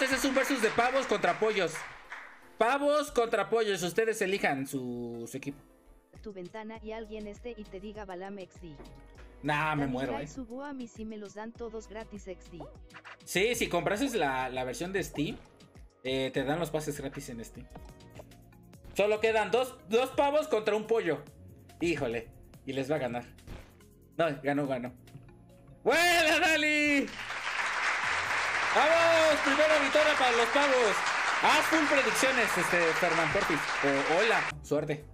pavos, ese es un versus de pavos contra pollos. Pavos contra pollos, ustedes elijan su, su equipo. Tu ventana y alguien esté y te diga Balam XD. Nah, me muero, eh. Subo a mí sí me los dan todos gratis XD. Sí, si comprases la, la versión de Steam, eh, te dan los pases gratis en Steam. Solo quedan dos, dos pavos contra un pollo. Híjole, y les va a ganar. No, ganó, ganó. ¡Buena, Dali! Victoria para los pavos. Haz full predicciones, este, Fernán Portis. O- hola, suerte.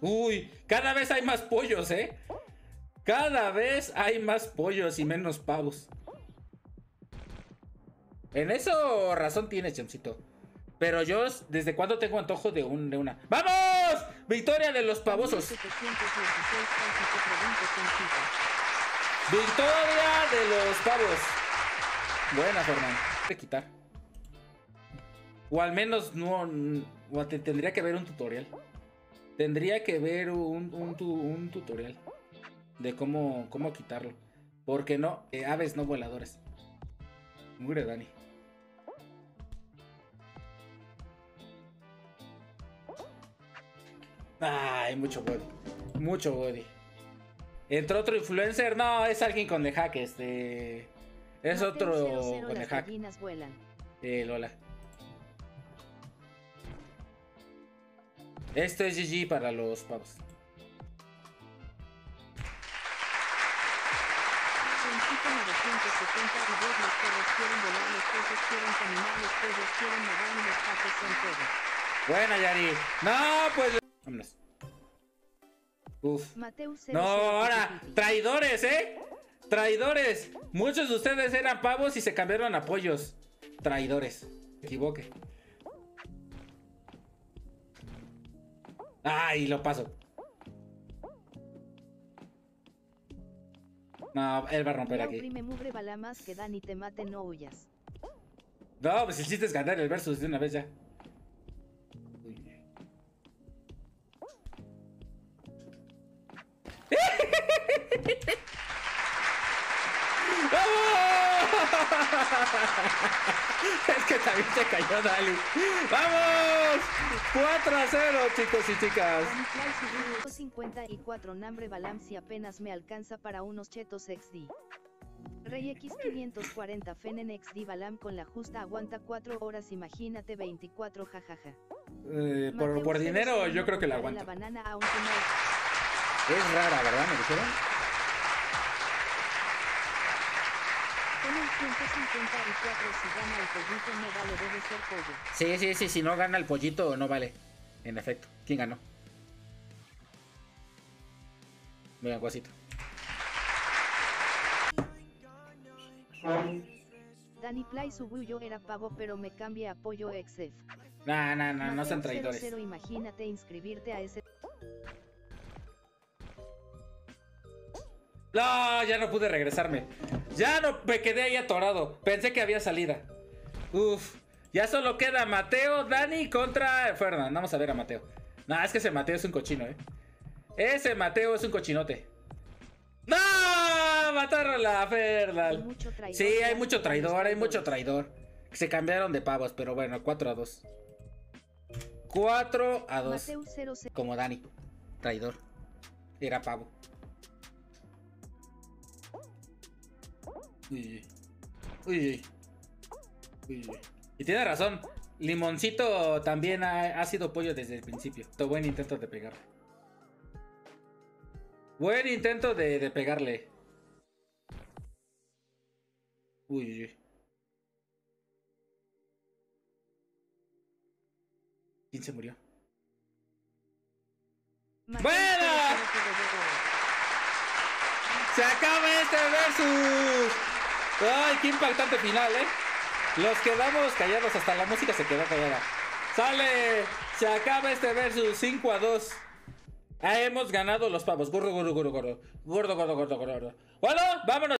Uy, cada vez hay más pollos, ¿eh? Cada vez hay más pollos y menos pavos. En eso razón tiene, Chemcito. Pero yo, ¿desde cuándo tengo antojo de, un, de una? ¡Vamos! Victoria de los pavosos. Victoria de los pavos. Buena, Fernando. De quitar. O al menos no. O te- tendría que ver un tutorial. Tendría que ver un, un tu- un tutorial de cómo, cómo quitarlo. Porque no, eh, aves no voladoras. Mugre Dani. Ay, mucho body. Mucho body. Entró otro influencer. No, es alguien con el hack. Este. Es Mateo otro 00, con el hack. vuelan. Eh, Lola. Esto es GG para los pavos. Concito 970 y vos los perros quieren volar, los peces quieren caminar, los pollos quieren nadar y los patos son todo. Buena, Yari. No, pues. Vámonos. Uf. Mateo 00 No, ahora, traidores, ¿eh? Traidores. Muchos de ustedes eran pavos y se cambiaron a pollos. Traidores. Me equivoque. Ay, lo paso. No, él va a romper aquí. no huyas. No, pues el chiste es ganar el versus de una vez ya. ¡Vamos! Es que también se cayó Dali. ¡Vamos! 4 a 0, chicos y chicas. Fly subió 54 nambre balam apenas me alcanza para unos chetos XD. Rey X 540 Fenen XD Balam con la justa aguanta 4 horas imagínate 24 jajaja. Eh, por, por 00 dinero yo creo que la aguanto. La banana aunque no. Es rara, ¿verdad? ¿Me dijeron? Con el 154 si gana el pollito no vale debe ser pollo. Sí, sí, sí, si no gana el pollito no vale. En efecto. ¿Quién ganó? Mira, guasito. Danny Play Subuyo era pavo pero me cambia a pollo XF. No, no, no, no son Mateo traidores. 00 imagínate inscribirte a ese No, ya no pude regresarme. Ya no me quedé ahí atorado. Pensé que había salida. Uf. Ya solo queda Mateo, Dani contra Fernand. Vamos a ver a Mateo. No, es que ese Mateo es un cochino, eh. Ese Mateo es un cochinote. ¡No! Mataron a traidor. Sí, hay mucho traidor, hay mucho traidor. Se cambiaron de pavos, pero bueno, 4 a 2. 4 a 2. Mateo 00 Como Dani. Traidor. Era pavo. Uy, uy, uy. Y tiene razón. Limoncito también ha, ha sido pollo desde el principio. Buen intento de pegarle. Buen intento de, de pegarle. Uy, uy, uy. ¿Quién se murió? ¡Buena! 00 ¡Se acaba este versus! ¡Ay, qué impactante final, eh! Los quedamos callados, hasta la música se quedó callada. ¡Sale! Se acaba este versus 5 a 2. Ah, hemos ganado los pavos. Gordo, gordo, gordo, gordo. Gordo, gordo, gordo, gordo. Bueno, vámonos.